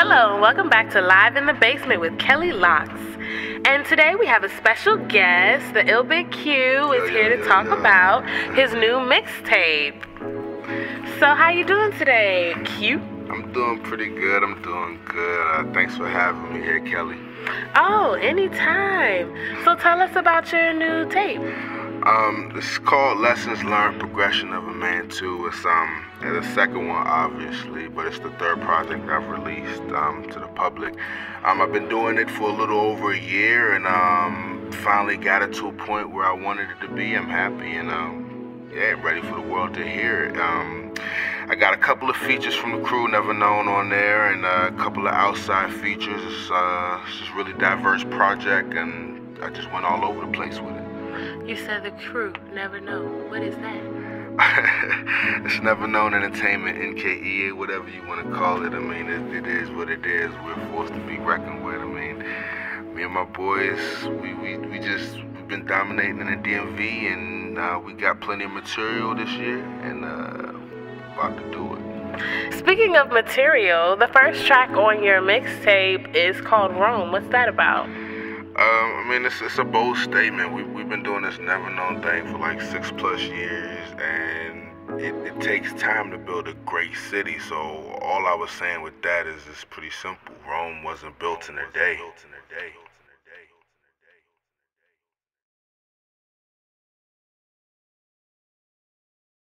Hello, and welcome back to Live in the Basement with Kelly Locks. And today we have a special guest. The Ill Big Q is here to talk about his new mixtape. So, how you doing today, Q? I'm doing pretty good. I'm doing good. Uh, thanks for having me here, Kelly. Oh, anytime. So, tell us about your new tape. Um, it's called Lessons Learned: Progression of a Man Too. It's um, the second one, obviously, but it's the third project I've released um to the public. Um, I've been doing it for a little over a year, and um, finally got it to a point where I wanted it to be. I'm happy, and um, yeah, ready for the world to hear it. Um, I got a couple of features from the crew, Neva Known, on there, and a couple of outside features. It's, uh, it's just really diverse project, and I just went all over the place with it. You said the crew never know. What is that? it's Neva Known Entertainment, NKE, whatever you want to call it. I mean, it, it is what it is. We're forced to be reckoned with. I mean, me and my boys, we, we, we just we've been dominating in the DMV, and uh, we got plenty of material this year, and uh, about to do it. Speaking of material, the first track on your mixtape is called Rome. What's that about? Um, I mean, it's, it's a bold statement. We, we've been doing this Neva Known thing for like six plus years, and it, it takes time to build a great city. So, all I was saying with that is it's pretty simple. Rome wasn't built in a day.